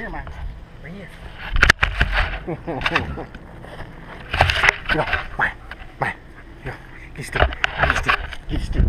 Here, Mike. Right here. Yo, Mike. Mike. Yo, get still. Get still. Get still.